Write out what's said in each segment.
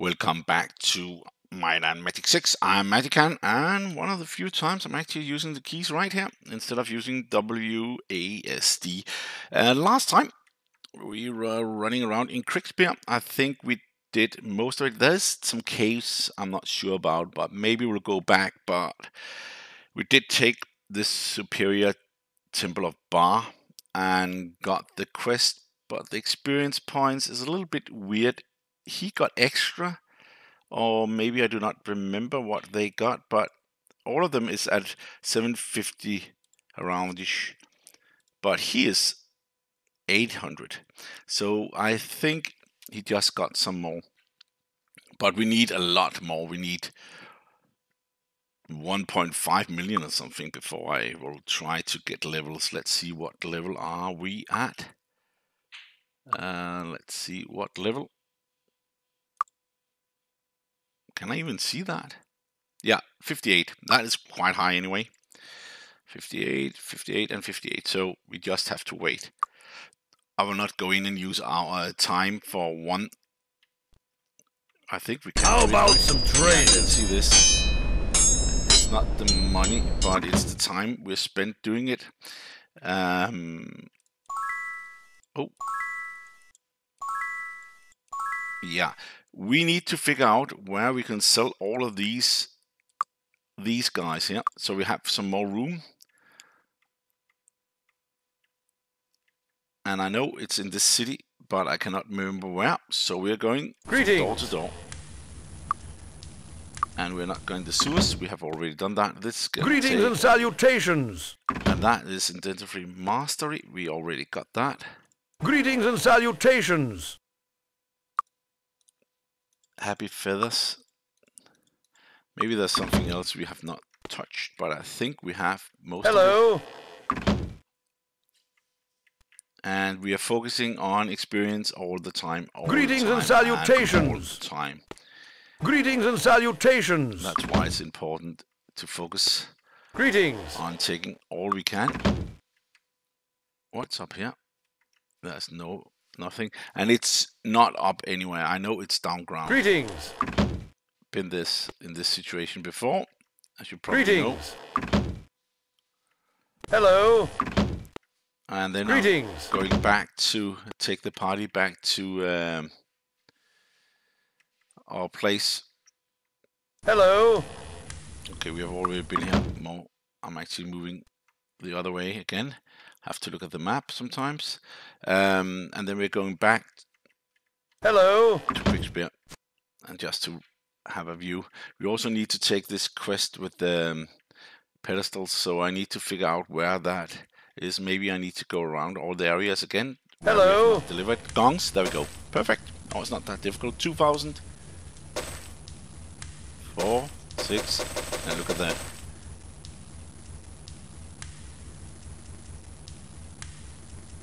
Welcome back to Might and Magic 6. I'm Magican, and one of the few times I'm actually using the keys right here instead of using WASD. Uh, last time we were running around in Kriegspire. I think we did most of it. There's some caves I'm not sure about, but maybe we'll go back. But we did take this superior Temple of Baa and got the quest, but the experience points is a little bit weird he got extra, or maybe I do not remember what they got, but all of them is at 750 aroundish, but he is 800. So I think he just got some more. But we need a lot more. We need 1.5 million or something before I will try to get levels. Let's see what level are we at. Uh, let's see what level. Can I even see that? Yeah, 58. That is quite high anyway. 58, 58, and 58. So we just have to wait. I will not go in and use our time for one. I think we can. How about some trade? Yeah, see this. It's not the money, but it's the time we spent doing it. Um. Oh. Yeah, we need to figure out where we can sell all of these these guys here. So we have some more room. And I know it's in the city but I cannot remember where. So we're going Greetings. door to door. And we're not going to sewers we have already done that. This Greetings and salutations. And that is identity mastery. We already got that. Greetings and salutations happy feathers. Maybe there's something else we have not touched, but I think we have most Hello. And we are focusing on experience all the time. All Greetings time, and salutations. And all the time. Greetings and salutations. That's why it's important to focus Greetings. on taking all we can. What's up here? There's no nothing. And it's not up anywhere. I know it's down ground. Greetings. Been this in this situation before, as you probably Greetings. know. Hello. And then Greetings. I'm going back to take the party back to um, our place. Hello. Okay, we have already been here. More. I'm actually moving the other way again have to look at the map sometimes. Um, and then we're going back Hello. to and just to have a view. We also need to take this quest with the um, pedestals, so I need to figure out where that is. Maybe I need to go around all the areas again. Hello. Delivered gongs. There we go. Perfect. Oh, it's not that difficult. 2,000. Four, six, and look at that.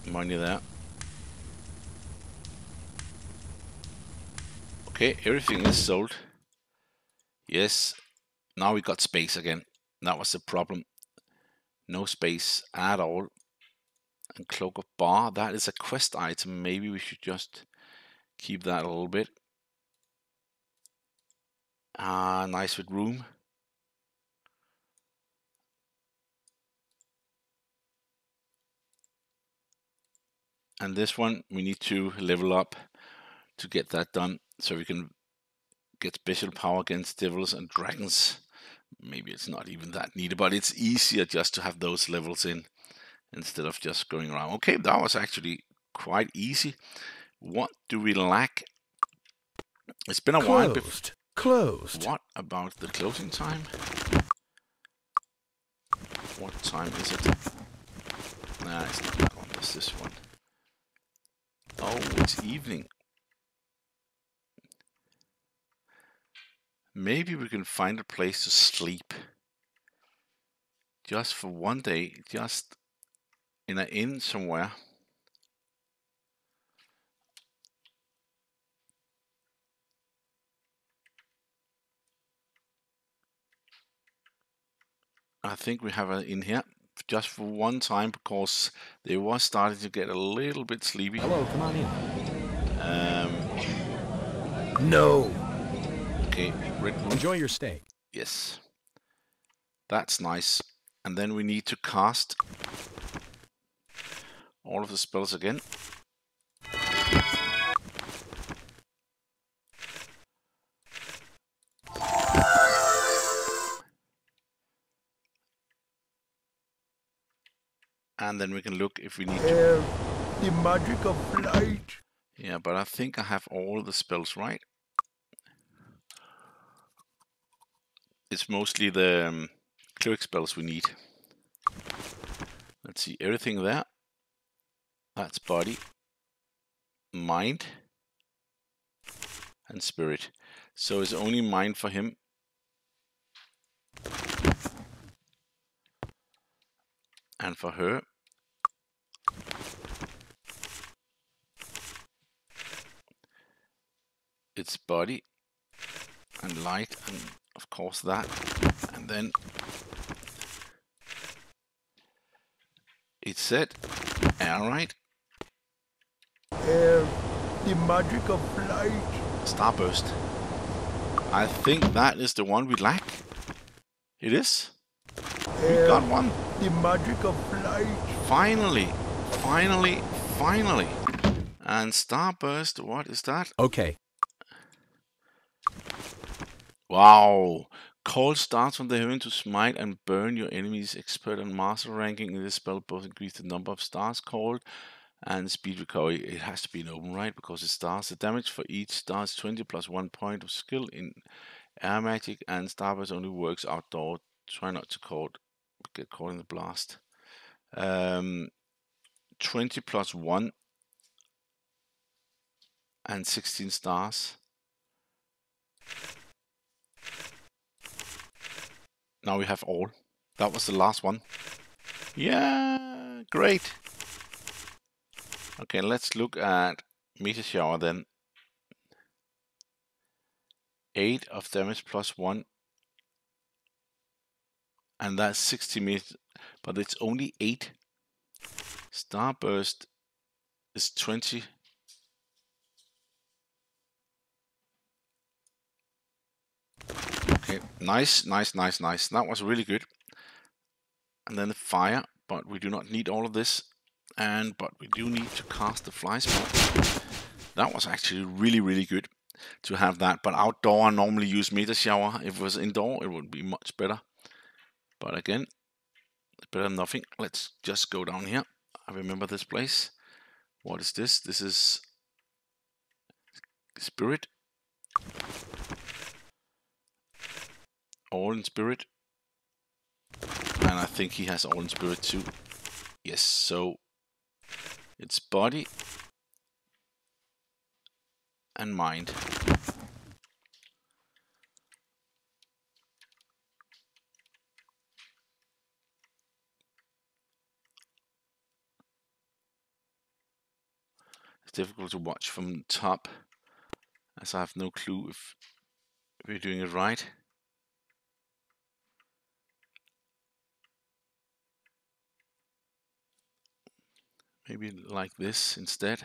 Money there. Okay, everything is sold. Yes, now we got space again. That was the problem. No space at all. And Cloak of Baa, that is a quest item. Maybe we should just keep that a little bit. Ah, nice with room. And this one we need to level up to get that done so we can get special power against devils and dragons. Maybe it's not even that needed but it's easier just to have those levels in instead of just going around. Okay that was actually quite easy. What do we lack? It's been a Closed. while Closed. what about the closing time? What time is it? Nah it's not. That one it's this one Oh, it's evening. Maybe we can find a place to sleep. Just for one day, just in an inn somewhere. I think we have an inn here just for one time because they were starting to get a little bit sleepy. Hello, come on in. Um, No. Okay, red. Enjoy your stay. Yes. That's nice. And then we need to cast all of the spells again. And then we can look if we need to. The magic of flight. Yeah, but I think I have all the spells right. It's mostly the um, cleric spells we need. Let's see, everything there. That's body, mind, and spirit. So it's only mind for him. And for her. It's body and light and of course that. And then it's set. Alright. Uh, the magic of light Starburst. I think that is the one we lack. It is. We Uh, got one. the magic of light Finally. Finally. Finally. And Starburst, what is that? Okay. Wow. Call starts from the heaven to smite and burn your enemies. Expert and master ranking in this spell both increase the number of stars called and speed recovery. It has to be an open right because it stars. The damage for each star is 20 plus one point of skill in air magic and starburst only works outdoor. Try not to caught, get caught in the blast. Um, 20 plus one and 16 stars. Now we have all. That was the last one. Yeah, great. Okay, let's look at Meteor Shower then. 8 of damage plus 1. And that's 60 meters, but it's only 8. Starburst is 20. Okay, nice, nice, nice, nice. That was really good. And then the fire, but we do not need all of this. And but we do need to cast the fly spell. That was actually really, really good to have that. But outdoor, I normally use Meteor Shower. If it was indoor, it would be much better. But again, better than nothing. Let's just go down here. I remember this place. What is this? This is spirit. All in spirit. And I think he has all in spirit too. Yes, so it's body and mind. It's difficult to watch from the top as I have no clue if we're doing it right. Maybe like this instead.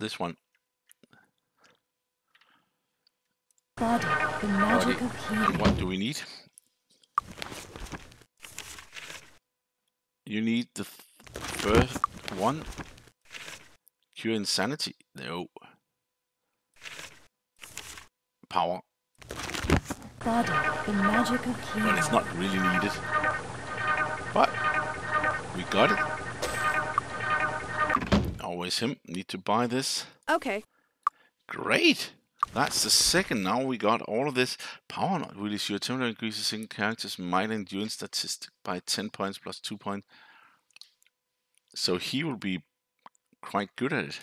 This one. Body, the magic Body. what do we need? You need the first one. Cure insanity. No. Er power. Body, the magic of But healing. it's not really needed. But we got it. Always him. Need to buy this. Okay. Great. That's the second. Now we got all of this. Power not really sure. Temporary increases single character's might endurance statistic by 10 points plus 2 points. So he will be quite good at it.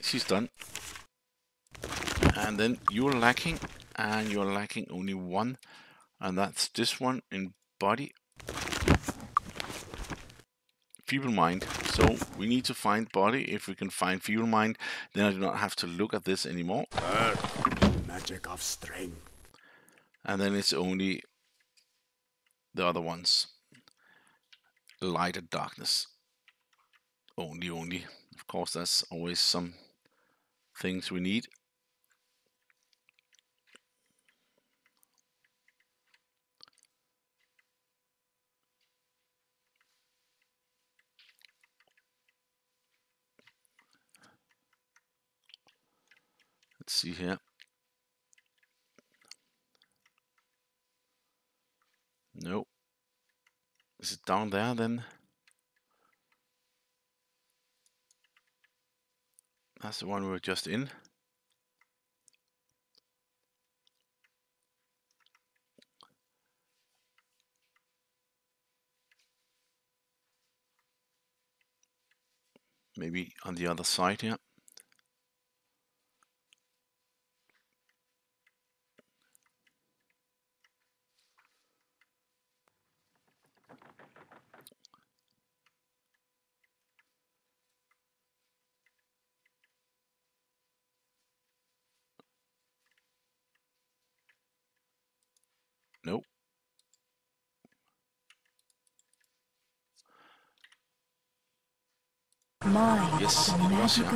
She's done. And then you're lacking, and you're lacking only one, and that's this one in body. Feeble Mind. So we need to find body. If we can find Feeble Mind, then I do not have to look at this anymore. Earth, magic of strength. And then it's only the other ones. Light and darkness. Only, only. Of course, that's always some things we need. Let's see here. Nope. Is it down there then? That's the one we were just in. Maybe on the other side here. Nope. Mind, Yes, the it was, yeah.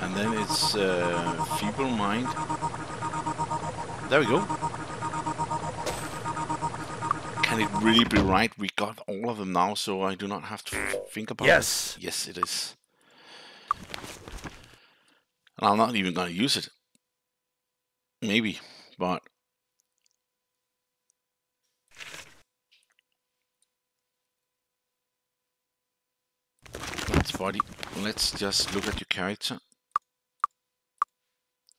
And then it's uh, Feeble Mind. There we go. Can it really be right? We got all of them now, so I do not have to think about Yes. it. Yes! Yes, it is. And I'm not even going to use it. Maybe, but Body. Let's just look at your character.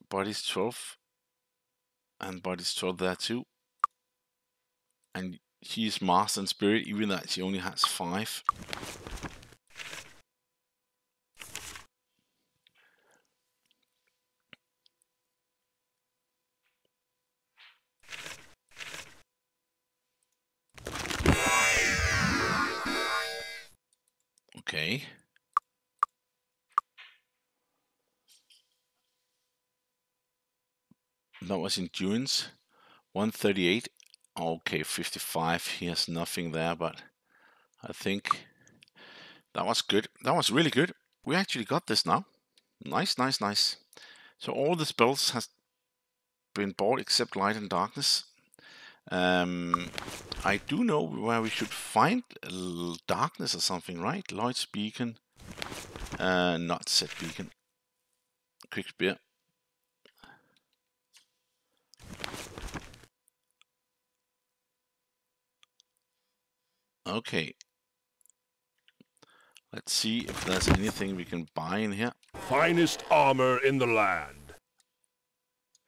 Body's 12. And body's 12 there too. And she is master in spirit, even that she only has 5. That was endurance. 138. Okay, 55. He has nothing there, but I think that was good. That was really good. We actually got this now. Nice, nice, nice. So all the spells has been bought except light and darkness. Um, I do know where we should find darkness or something, right? Lloyd's beacon, uh, not set beacon. Kriegspire. Okay. Let's see if there's anything we can buy in here. Finest armor in the land.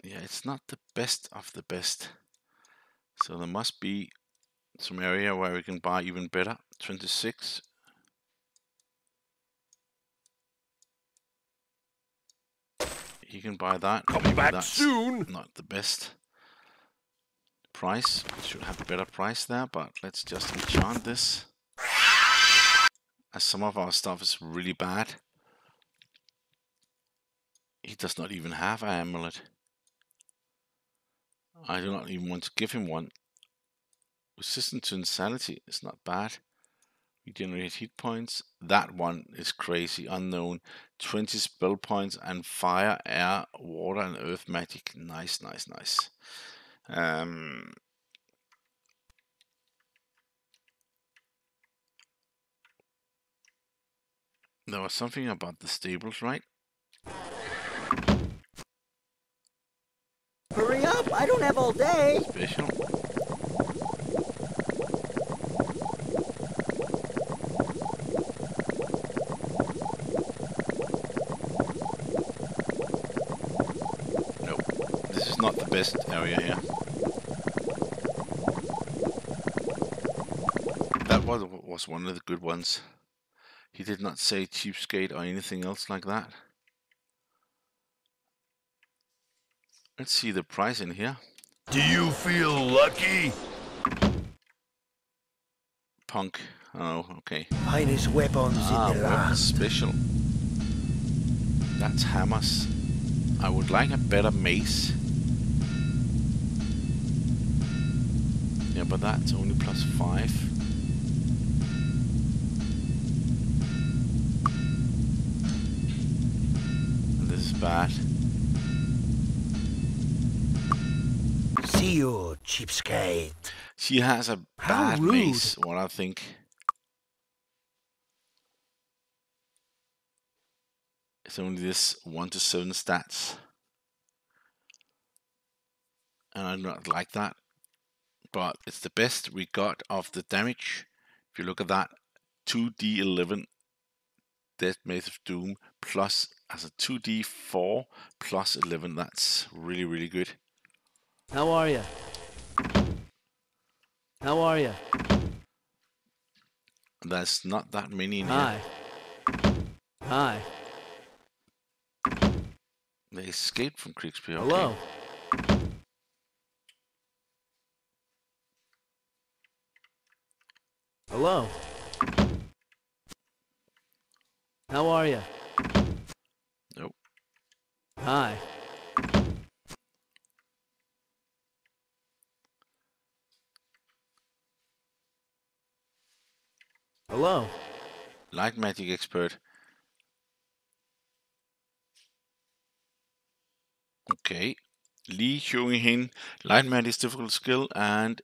Yeah, it's not the best of the best. So there must be some area where we can buy even better. 26. You can buy that. Come back soon. Not the best price. Should have a better price there, but let's just enchant this. As some of our stuff is really bad. He does not even have an amulet. I do not even want to give him one. Resistant to insanity is not bad. Regenerate hit points. That one is crazy. Unknown. 20 spell points and fire, air, water, and earth magic. Nice, nice, nice. Um, there was something about the stables, right? Hurry up! I don't have all day! Special. Nope. This is not best area here. That was was one of the good ones. He did not say cheapskate or anything else like that. Let's see the price in here. Do you feel lucky? Punk. Oh, okay. Finest weapons Ah, in the weapon land. special. That's hammers. I would like a better mace. Yeah, but that's only plus five. And this is bad. See you, cheapskate. She has a bad mace, what I think. It's only this 1 to 7 stats. And I'm not like that. But it's the best we got of the damage. If you look at that, 2d11 Death Mace of Doom plus as a 2d4 plus 11. That's really, really good. How are you? How are you? There's not that many in here. Hi. Hi. They escaped from Kriegspire. Okay. Hello. How are you? Nope. Hi. Hello. Light magic expert. Okay. Lee Hyung-hin, light magic is difficult skill, and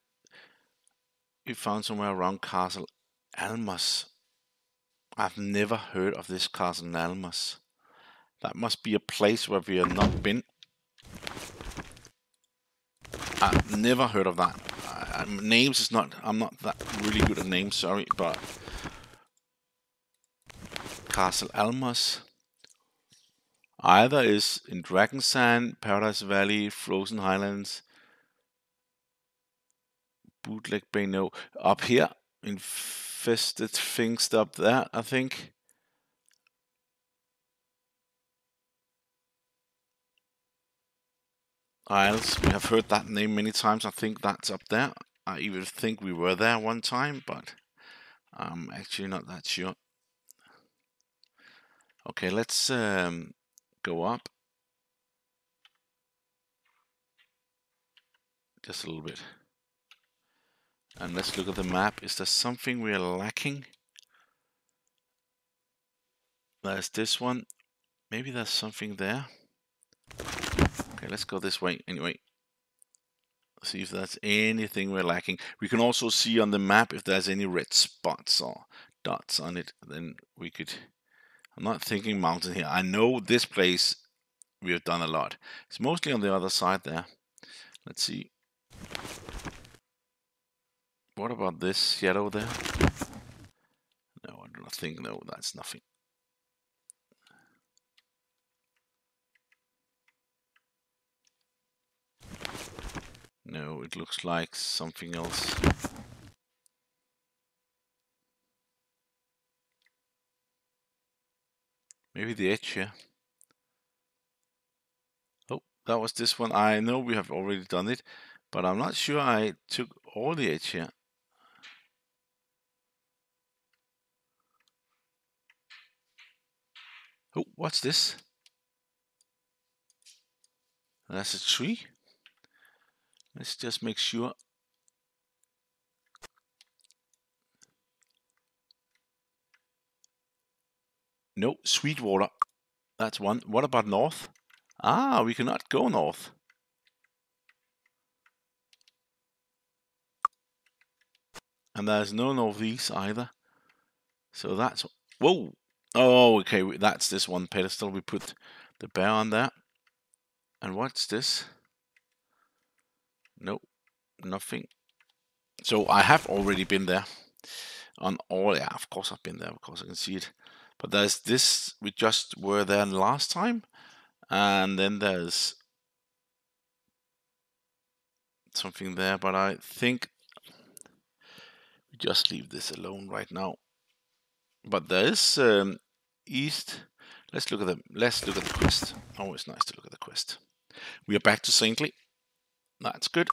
we found somewhere around Castle Alamos. I've never heard of this Castle Alamos. That must be a place where we have not been. I've never heard of that. I, I- names is not. I'm not that really good at names. Sorry, but Castle Alamos. Either is in Dragonsand, Paradise Valley, Frozen Highlands, Bootleg Bay. No, up here, infested things up there. I think. Isles. We have heard that name many times. I think that's up there. I even think we were there one time, but I'm actually not that sure. Okay, let's um, go up. Just a little bit. And let's look at the map. Is there something we are lacking? There's this one. Maybe there's something there. Okay, let's go this way anyway. See if there's anything we're lacking. We can also see on the map if there's any red spots or dots on it. Then we could I'm not thinking mountain here. I know this place we have done a lot. It's mostly on the other side there. Let's see. What about this yellow there? No, I do not think. No, that's nothing. No, it looks like something else. Maybe the edge here. Oh, that was this one. I know we have already done it, but I'm not sure I took all the edge here. Oh, what's this? That's a tree. Let's just make sure. No, Sweetwater. That's one. What about north? Ah, we cannot go north. And there's no northeast either. So that's whoa. Oh, okay. That's this one pedestal. We put the bear on that. And what's this? Nope, nothing. So I have already been there on all. Yeah, of course I've been there. Of course I can see it. But there's this. We just were there last time, and then there's something there. But I think we just leave this alone right now. But there is um, east. Let's look at the let's look at the quest. Oh, Always nice to look at the quest. We are back to Saintly. That's good.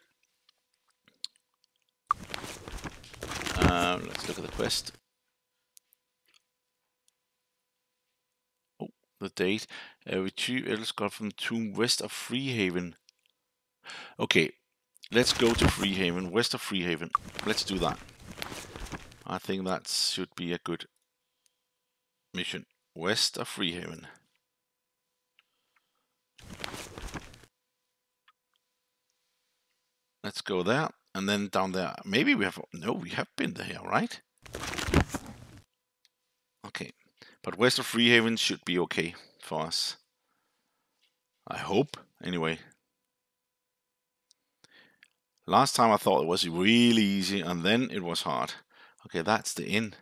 Um, let's look at the quest. Oh, the date. Uh, retrieve Elder Scott from tomb west of Freehaven. Okay, let's go to Freehaven, west of Freehaven. Let's do that. I think that should be a good mission. West of Freehaven. Let's go there, and then down there. Maybe we have... No, we have been there, right? Okay. But west of Freehaven should be okay for us. I hope, anyway. Last time I thought it was really easy, and then it was hard. Okay, that's the inn.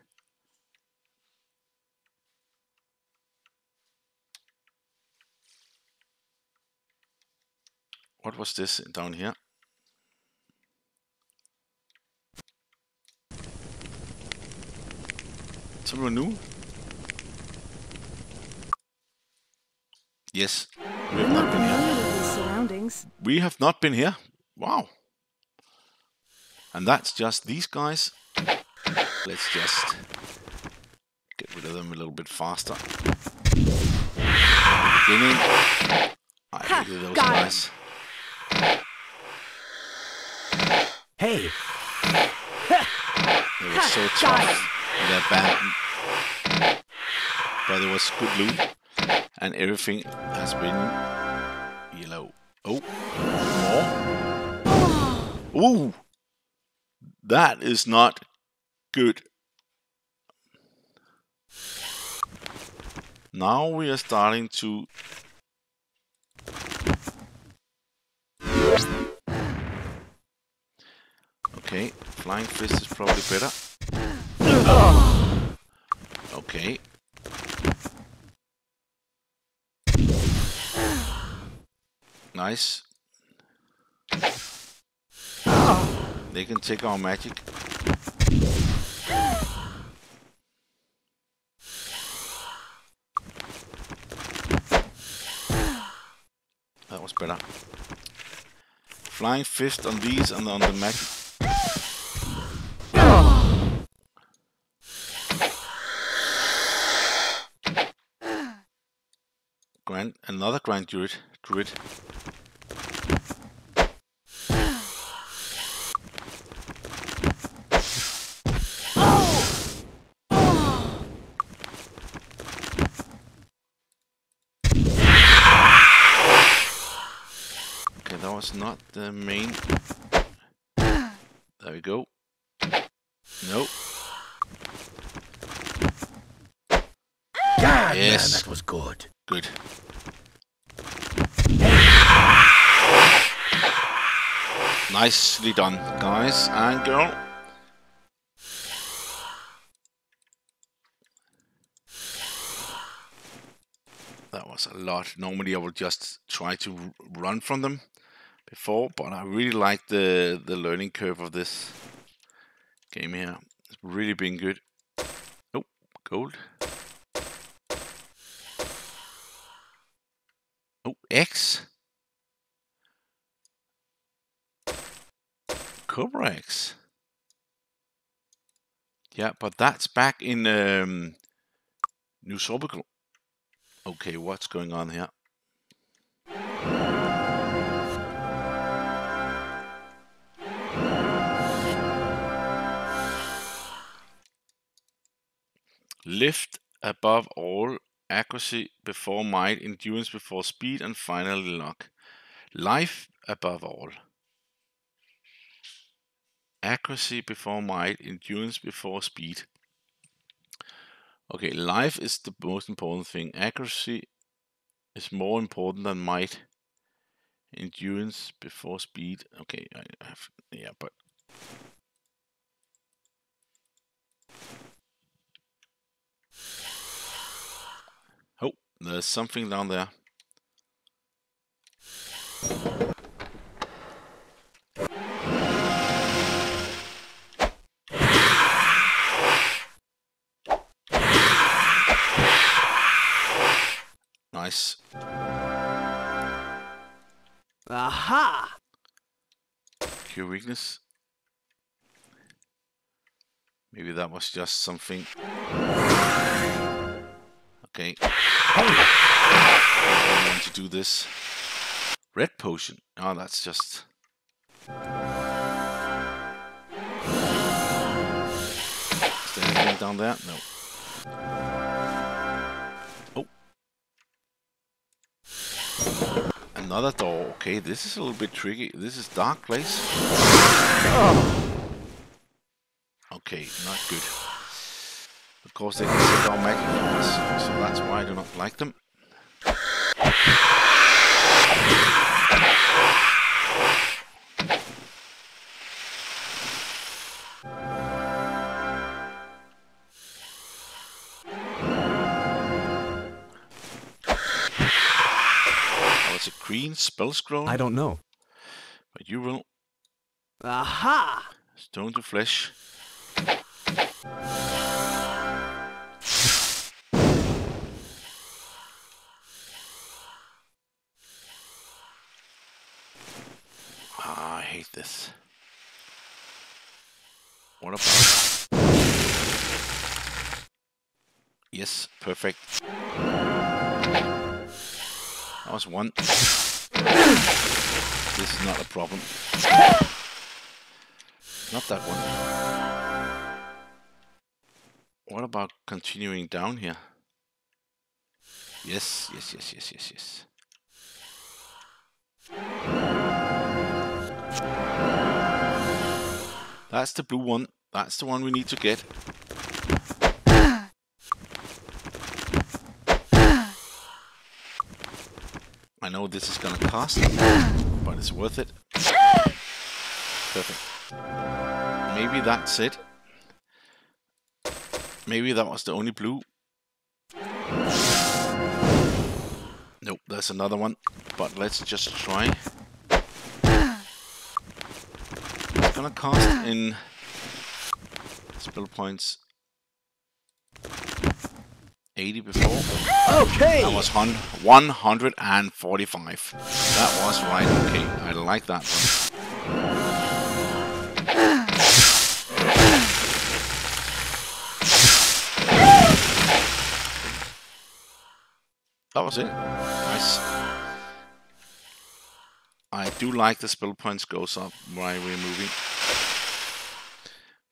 What was this down here? Someone new? Yes. We have not been here. familiar with these surroundings. We have not been here. Wow. And that's just these guys. Let's just get rid of them a little bit faster. Beginning. I hated those guys. Hey, They were so tough. They're bad. But it was good loot. And everything has been yellow. Oh, more. Ooh, that is not good. Now we are starting to. Okay, flying fist is probably better. Okay. Nice. They can take our magic. That was better. Flying fist on these and on the magic. Another Grand Druid. Druid. Okay, that was not the main. There we go. Nope. God, Yes. man, that was good. Good. Nicely done, guys and girl. That was a lot. Normally I would just try to run from them before, but I really like the the learning curve of this game here. It's really been good. Oh, gold. Oh, X. Cobra X. Yeah, but that's back in um, New Sorpigal. Okay, what's going on here? Lift above all, accuracy before might, endurance before speed, and finally luck. Life above all. Accuracy before might, endurance before speed. Okay, life is the most important thing. Accuracy is more important than might. Endurance before speed. Okay, I have yeah, but oh, there's something down there. Nice. Aha! Cure weakness. Maybe that was just something. Okay. I want to do this. Red potion. Oh, that's just. Is there anything down there? No. Another door. Okay, this is a little bit tricky. This is dark place. Oh. Okay, not good. Of course, they can our magic from so that's why I do not like them. A spell scroll, I don't know. but you will. Aha! Stone to flesh. Ah, I hate this. What about... Yes, perfect. That was one. This is not a problem. Not that one. What about continuing down here? Yes, yes, yes, yes, yes, yes. That's the blue one. That's the one we need to get. I know this is gonna cost, but it's worth it. Perfect. Maybe that's it. Maybe that was the only blue. Nope, there's another one. But let's just try. It's gonna cost in spell points 80 before. Okay! That was 145. That was right. Okay, I like that one. That was it. Nice. I do like the spell points goes up while we're moving.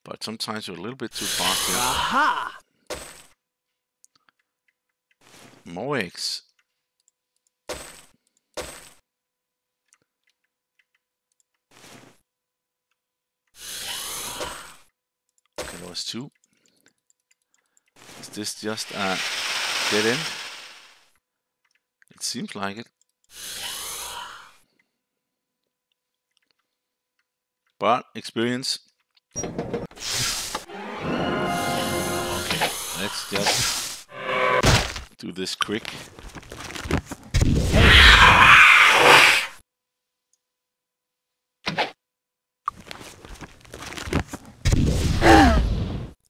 But sometimes you're a little bit too fast here. Aha! Eggs. Okay, that was two. Is this just a dead end? It seems like it. But experience. Okay, let's just do this quick.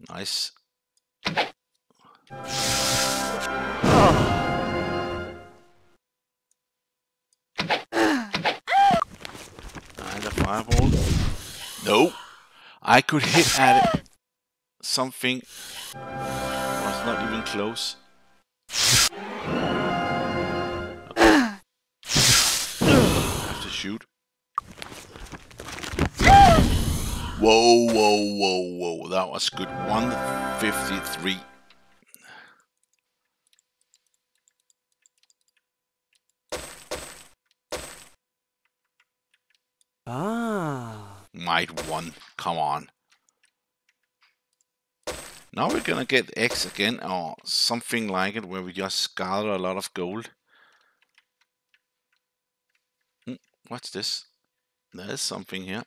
Nice. And a fireball. No. I could hit at it. Something was not even close. Have to shoot. Whoa, whoa, whoa, whoa. That was good. 153. Ah. Might one. Come on. Now we're gonna get X again, or something like it, where we just gather a lot of gold. Hmm, What's this? There's something here.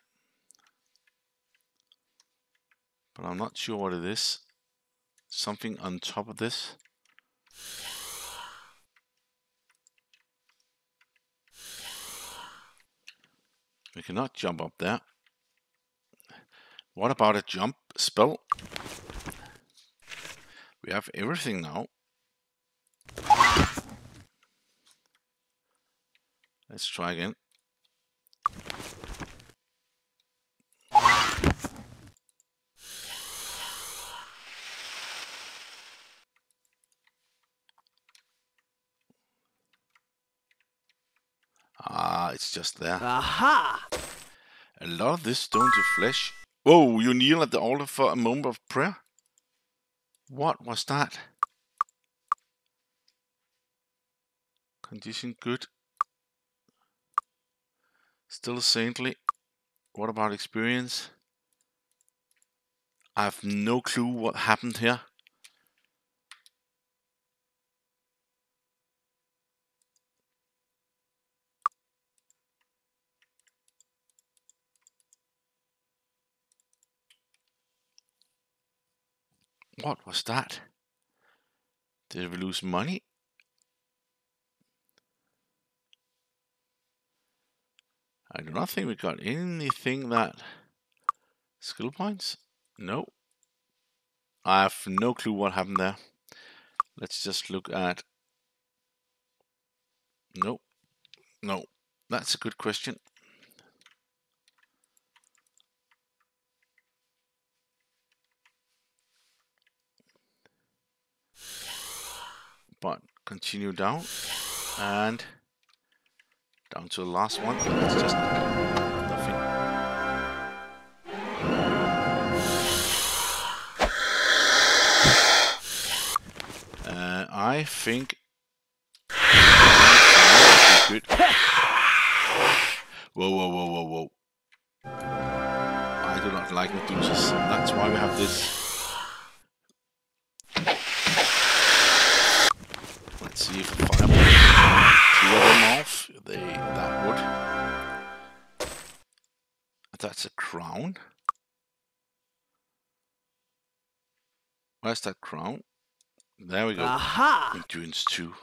But I'm not sure what it is. Something on top of this. We cannot jump up there. What about a jump spell? We have everything now. Let's try again. Ah, it's just there. Aha! A lot of this stone to flesh. Whoa, you kneel at the altar for a moment of prayer? What was that? Condition good. Still saintly. What about experience? I have no clue what happened here. What was that? Did we lose money? I do not think we got anything that skill points. No. I have no clue what happened there. Let's just look at. No. No. That's a good question. But continue down and down to the last one. It's just nothing. Uh, I think good. Whoa, whoa, whoa, whoa, whoa. I do not like Medusas. That's why we have this. Crown. Where's that crown? There we go. Aha! Endurance 2.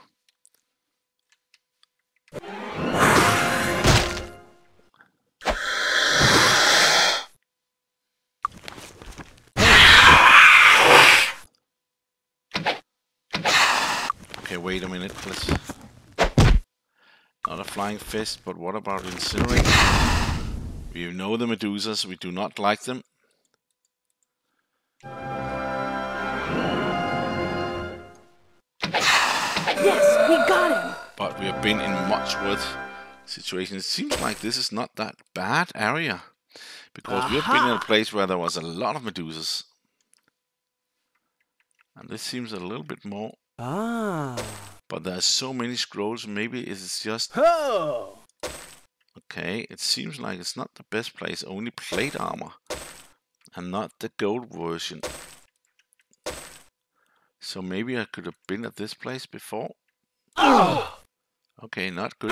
Okay, wait a minute. Let's. Not a flying fist, but what about incinerate? We know the Medusas, we do not like them. Yes, we got him. but we have been in much worse situations. It seems like this is not that bad area because we have been in a place where there was a lot of Medusas, and this seems a little bit more. Ah. But there's so many scrolls. Maybe it's just Oh! Okay. It seems like it's not the best place. Only plate armor, and not the gold version. So maybe I could have been at this place before. Okay, not good.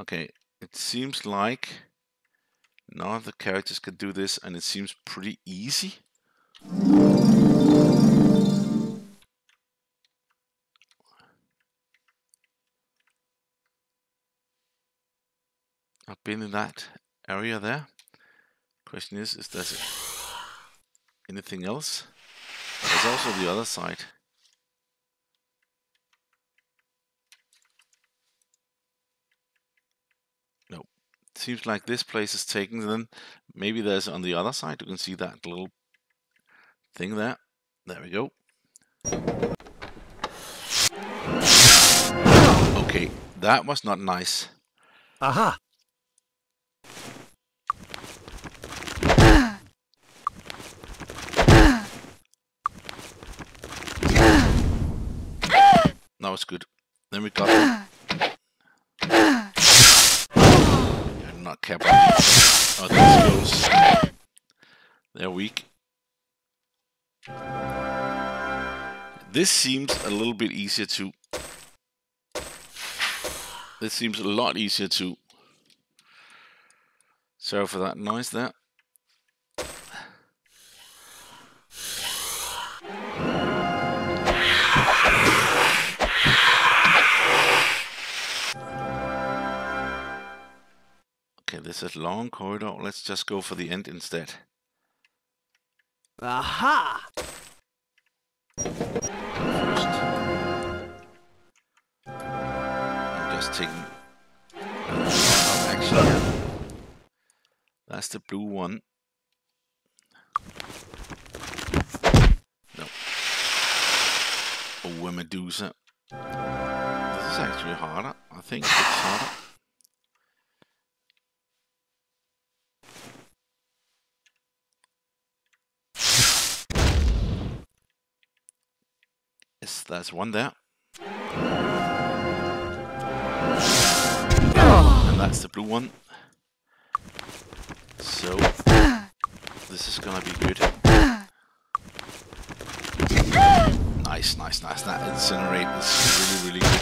Okay, it seems like none of the characters can do this, and it seems pretty easy. I've been in that area there. Question is, is there anything else? There's also the other side. No. Seems like this place is taken then. Maybe there's on the other side. You can see that little thing there. There we go. Okay, that was not nice. Aha! That was good. Then we got. Yeah, not careful. Oh, these goes. They're weak. This seems a little bit easier to. This seems a lot easier to. Sorry for that noise there. This is long corridor. Let's just go for the end instead. Aha! First. I'm just taking a lot of action here. That's the blue one. No. Oh, a Medusa. This is actually harder. I think it's harder. Yes, there's one there. And that's the blue one. So, this is gonna be good. Nice, nice, nice. That incinerate is really, really good.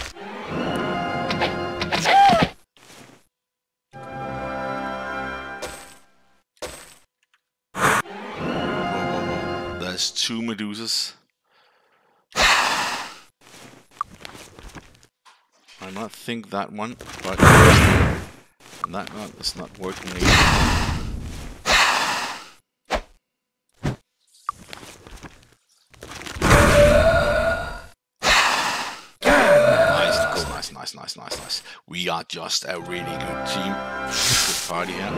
There's two Medusas. I not think that one, but that one is not working either. Nice, nice, nice, nice, nice, nice, nice. We are just a really good team. Good party here.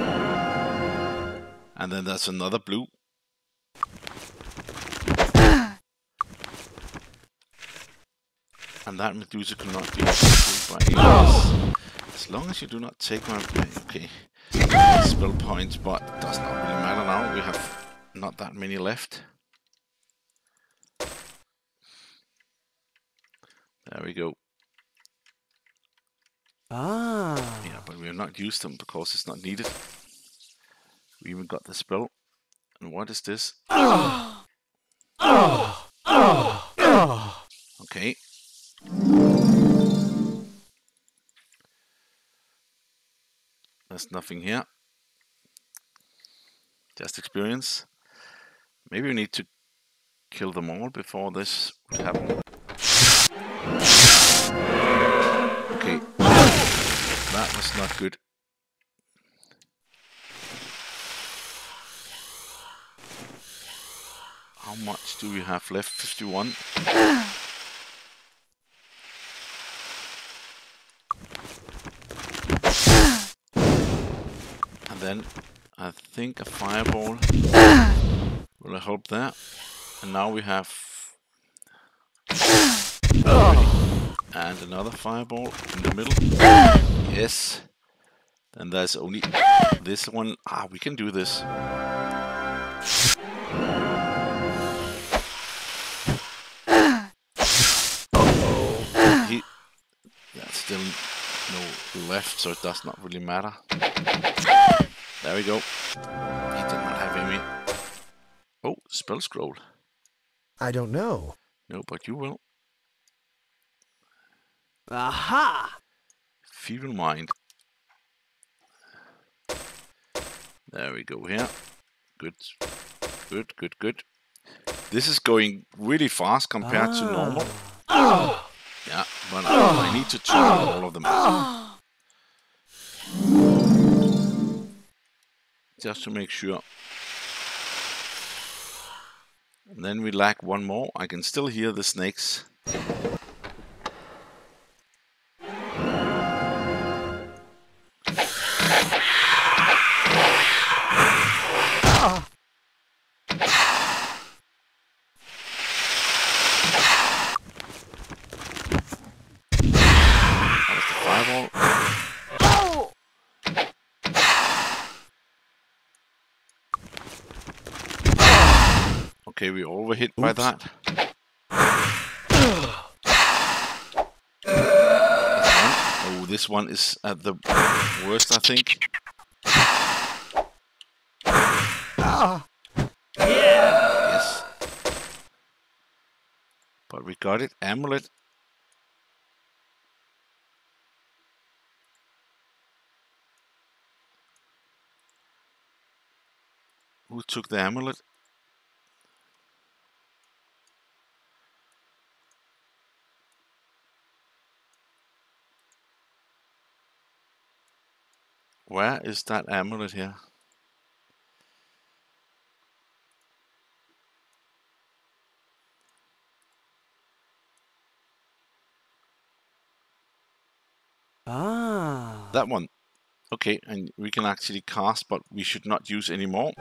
And then there's another blue. And that Medusa cannot be killed by aliens. As long as you do not take my okay spell points, but does not really matter now. We have not that many left. There we go. Ah. Yeah, but we have not used them because it's not needed. We even got the spell. And what is this? Ah. Ah. Ah. Okay. There's nothing here. Just experience. Maybe we need to kill them all before this would happen. Okay. That was not good. How much do we have left? 51. Then I think a fireball will help there. And now we have and another fireball in the middle. Yes. And there's only this one. Ah, we can do this. Still no left, so it does not really matter. There we go. He did not have any. Oh, spell scroll. I don't know. No, but you will. Aha! Feeble mind. There we go here. Good. Good, good, good. This is going really fast compared to ah. normal. Ah. Yeah, but I, I need to turn all of them. Ah. Just to make sure. And then we lack one more. I can still hear the snakes. Okay, we overhit by that. Oh, this one is at the worst, I think. Yes. But we got it. Amulet. Who took the amulet? Where is that amulet here? Ah. That one. Okay, and we can actually cast, but we should not use anymore.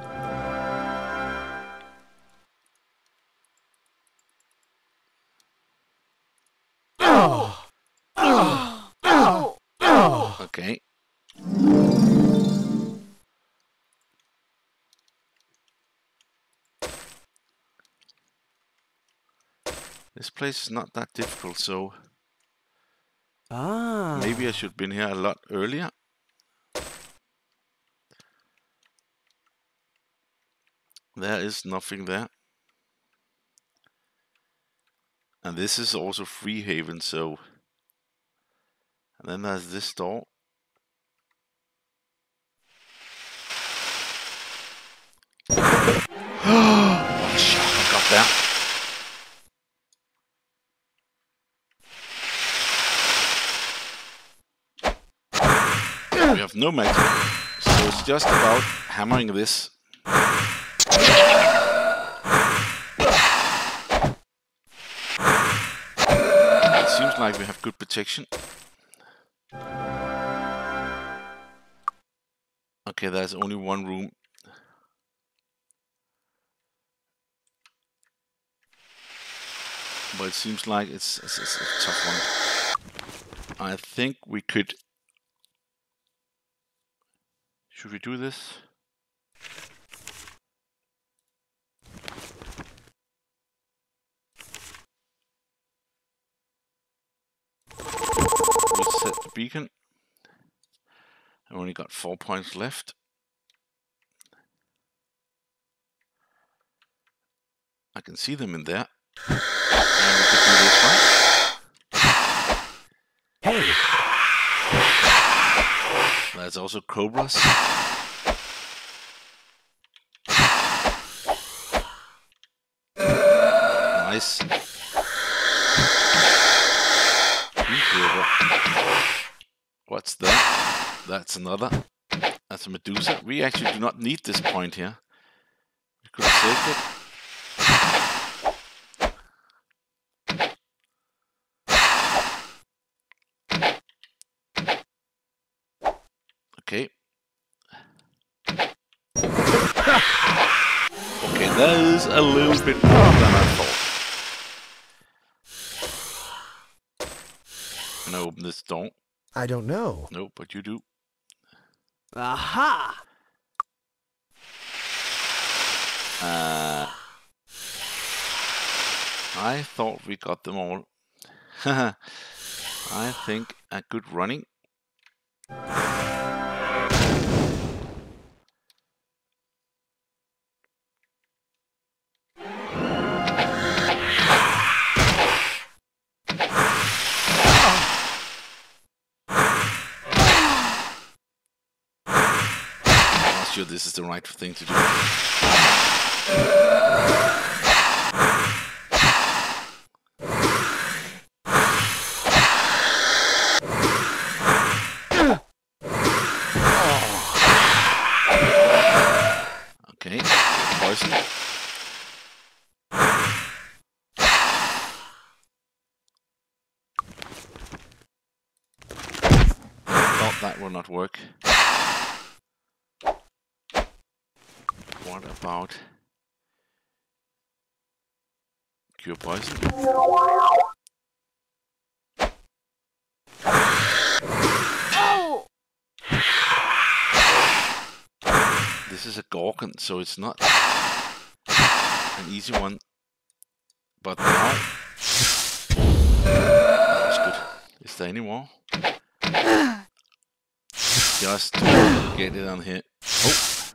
Place is not that difficult, so Ah. maybe I should have been here a lot earlier. There is nothing there. And this is also Freehaven, so and then there's this door. what shot I got there? We have no magic, so it's just about hammering this. It seems like we have good protection. Okay, there's only one room. But it seems like it's, it's, it's a tough one. I think we could... Should we do this? Set the beacon. I've only got four points left. I can see them in there. Hey. There's also cobras. Nice. What's that? That's another. That's a Medusa. We actually do not need this point here. We could have saved it. Okay. Okay, that is a little bit more than I thought. Can I open this door? I don't know. No, but you do. Aha. Uh, I thought we got them all. I think a good running. This is the right thing to do. Okay, poison. Thought that will not work. What about cure poison? Oh! This is a Gorgon, so it's not an easy one. But now, that was good. Is there any more? Just get it on here. Oh,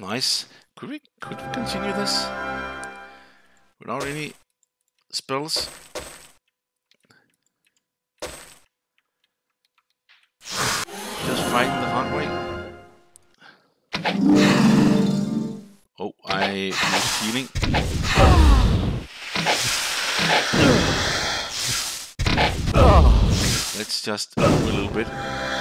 nice. Could we could we continue this without any spells? Just fighting the hard way. Oh, I used healing. Just a little bit.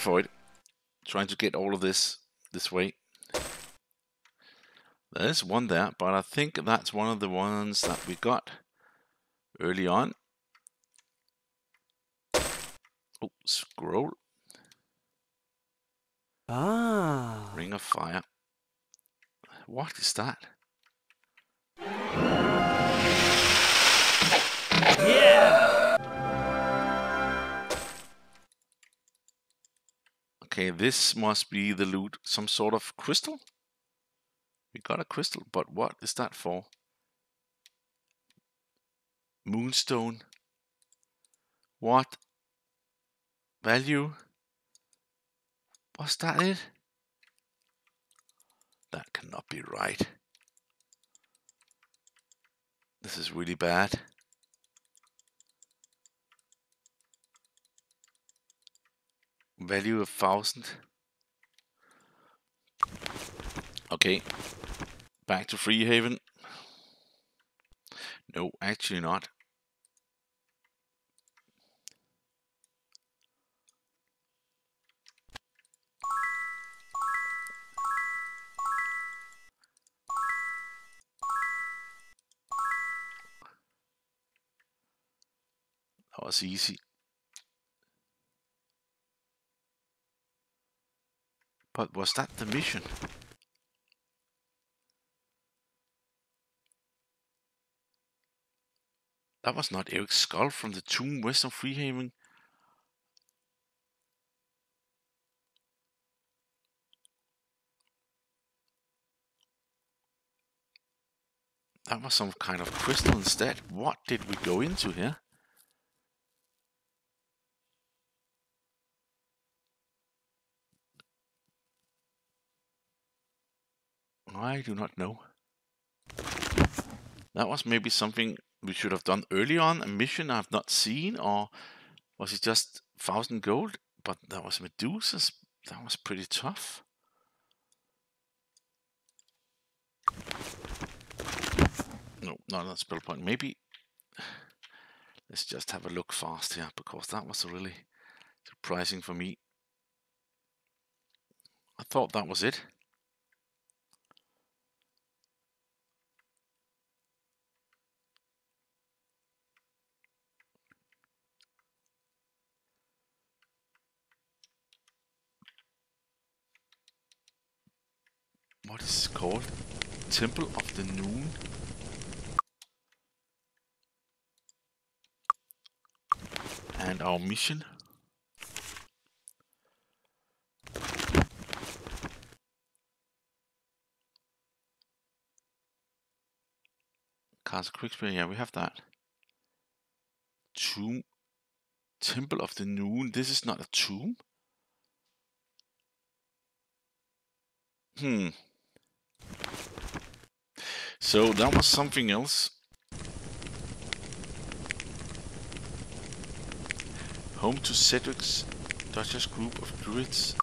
For it. Trying to get all of this this way. There's one there, but I think that's one of the ones that we got early on. Oh, scroll. Ah. Ring of Fire. What is that? Yeah. Okay, this must be the loot. Some sort of crystal? We got a crystal, but what is that for? Moonstone. What? Value? Was that it? That cannot be right. This is really bad. Value of thousand. Okay. Back to Freehaven. No, actually not. That was easy. But was that the mission? That was not Eric's skull from the tomb west of Freehaven. That was some kind of crystal instead. What did we go into here? I do not know. That was maybe something we should have done early on, a mission I've not seen, or was it just thousand gold? But that was Medusa's. That was pretty tough. No, not a spell point. Maybe let's just have a look fast here because that was really surprising for me. I thought that was it. What is called? Temple of the Moon? And our mission? Castle Kriegspire, yeah, we have that. Tomb. Temple of the Moon. This is not a tomb? Hmm. So that was something else. Home to Cedric's Duchess group of druids.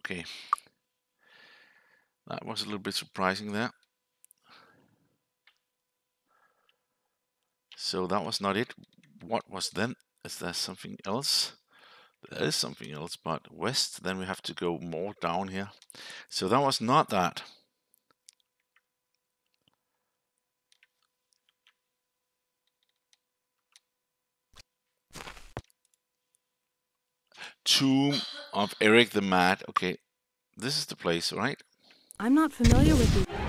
Okay. That was a little bit surprising there. So that was not it. What was then? Is there something else? There is something else, but west, then we have to go more down here. So that was not that. Tomb of Eric the Mad. Okay, this is the place, right? I'm not familiar with these.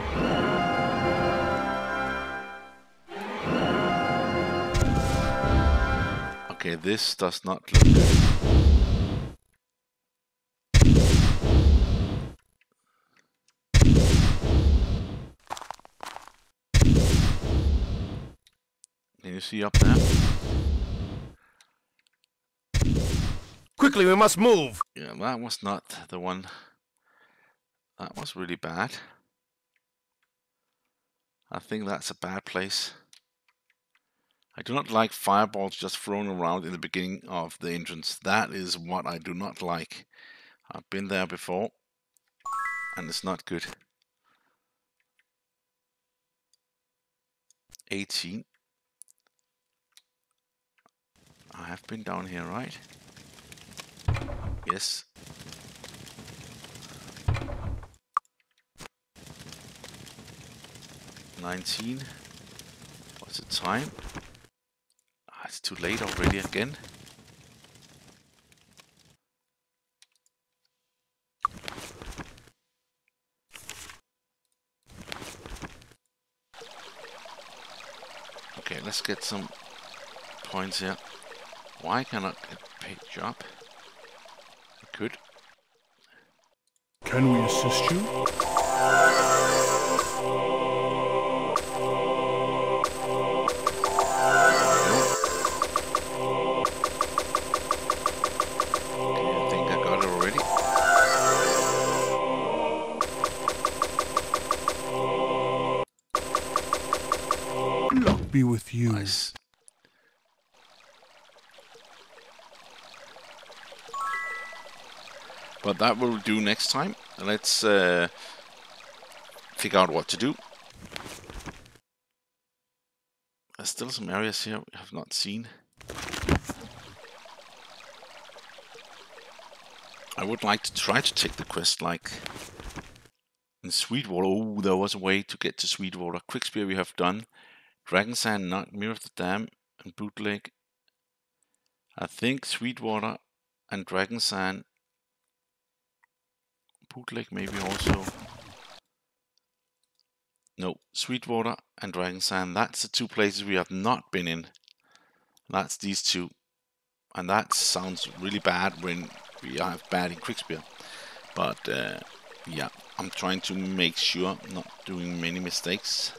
Okay, this does not look good. Can you see up there? Quickly, we must move. Yeah, that was not the one. That was really bad. I think that's a bad place. I do not like fireballs just thrown around in the beginning of the entrance. That is what I do not like. I've been there before, and it's not good. 18. I have been down here, right? Yes. Nineteen. What's the time? It's too late already again. Okay, let's get some points here. Why cannot get paid job? I could. Can we assist you? Be with you. Nice. But that will do next time. Let's uh, figure out what to do. There's still some areas here we have not seen. I would like to try to take the quest like in Sweetwater. Oh, there was a way to get to Sweetwater. Kriegspire we have done. Dragonsand, not Mirror of the Dam, and Bootleg. I think Sweetwater and Dragonsand. Bootleg maybe also. No, Sweetwater and Dragonsand. That's the two places we have not been in. That's these two. And that sounds really bad when we have bad in Kriegspire. But uh, yeah, I'm trying to make sure I'm not doing many mistakes.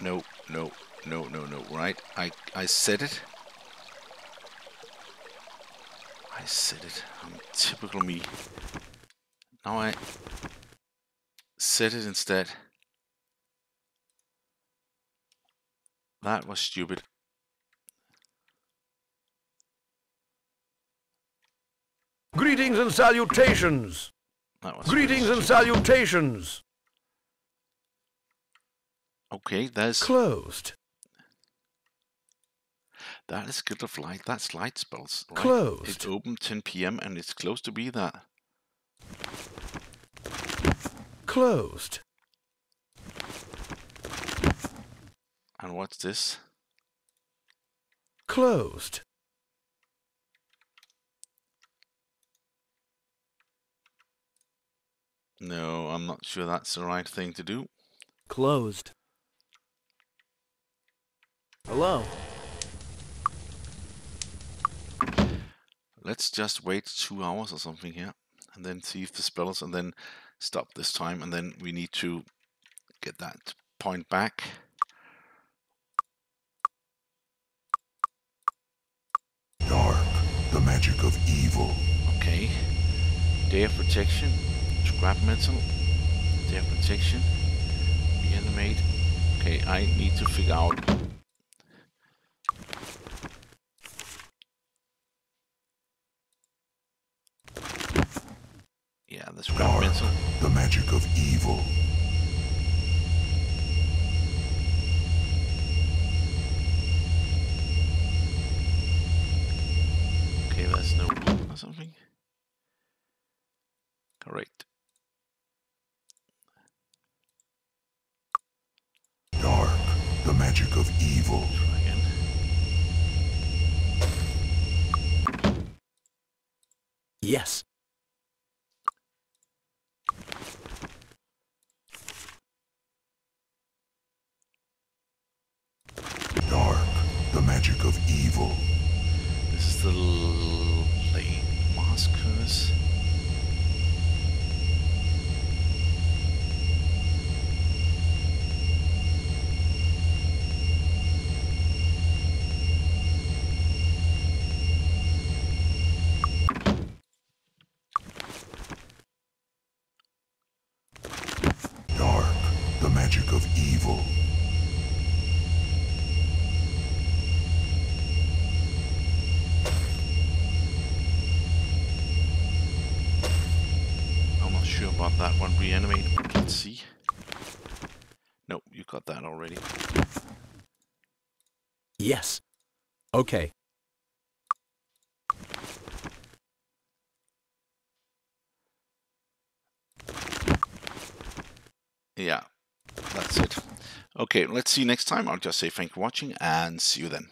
No, no, no, no, no, right? I, I said it. I said it. I'm typical me. Now I said it instead. That was stupid. Greetings and salutations. That was Greetings really and salutations. Okay, there's Closed. that is good of Light. That's light spells. Right? Closed. It's open 10 p.m. and it's close to be that. Closed. And what's this? Closed. No, I'm not sure that's the right thing to do. Closed. Hello. Let's just wait two hours or something here, and then see if the spells, and then stop this time, and then we need to get that point back. Dark, the magic of evil. Okay. Day of Protection, Shrapmetal, Day of Protection, Reanimate. Okay, I need to figure out. Yeah, the Scrap Dark, Metal. the magic of evil. No one. Let's see. No, you got that already. Yes. Okay. Yeah, that's it. Okay, let's see you next time. I'll just say thank you for watching and see you then.